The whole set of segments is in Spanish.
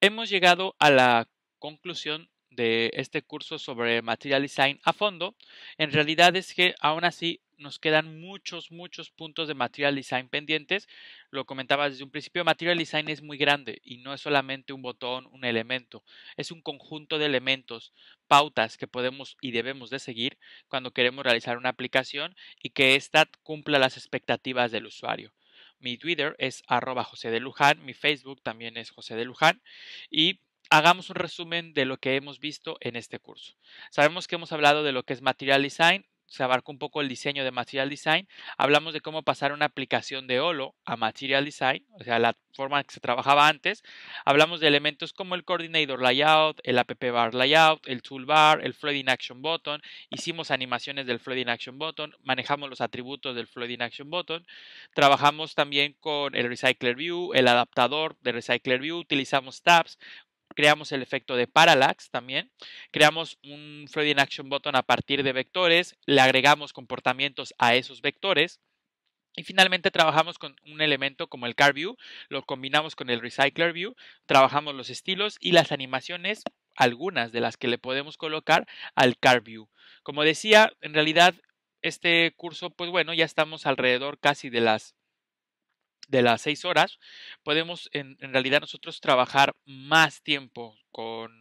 Hemos llegado a la conclusión de este curso sobre Material Design a fondo. En realidad es que aún así nos quedan muchos, muchos puntos de Material Design pendientes. Lo comentaba desde un principio, Material Design es muy grande y no es solamente un botón, un elemento. Es un conjunto de elementos, pautas que podemos y debemos de seguir cuando queremos realizar una aplicación y que ésta cumpla las expectativas del usuario. Mi Twitter es arroba José de Luján, mi Facebook también es José de Luján y hagamos un resumen de lo que hemos visto en este curso. Sabemos que hemos hablado de lo que es Material Design, se abarca un poco el diseño de Material Design. Hablamos de cómo pasar una aplicación de Olo a Material Design, o sea, la forma que se trabajaba antes. Hablamos de elementos como el Coordinator Layout, el App Bar Layout, el Toolbar, el Flooding Action Button. Hicimos animaciones del Flooding Action Button, manejamos los atributos del Flooding Action Button. Trabajamos también con el Recycler View, el adaptador de Recycler View, utilizamos tabs, creamos el efecto de parallax también, creamos un Freudian Action Button a partir de vectores, le agregamos comportamientos a esos vectores. Y finalmente trabajamos con un elemento como el Car View, lo combinamos con el Recycler View, trabajamos los estilos y las animaciones, algunas de las que le podemos colocar al Car View. Como decía, en realidad este curso, pues bueno, ya estamos alrededor casi de las de las seis horas, podemos en, realidad nosotros trabajar más tiempo con,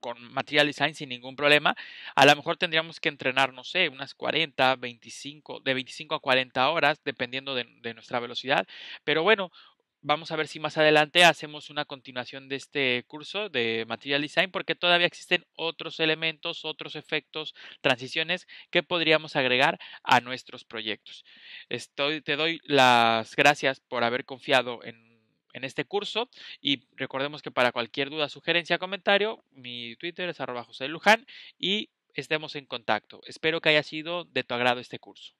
con Material Design sin ningún problema. A lo mejor tendríamos que entrenar, no sé, unas 40, 25, de 25 a 40 horas, dependiendo de, de nuestra velocidad. Pero bueno, vamos a ver si más adelante hacemos una continuación de este curso de Material Design porque todavía existen otros elementos, otros efectos, transiciones que podríamos agregar a nuestros proyectos. Estoy, te doy las gracias por haber confiado en, en este curso y recordemos que para cualquier duda, sugerencia, comentario, mi Twitter es arroba José Luján y estemos en contacto. Espero que haya sido de tu agrado este curso.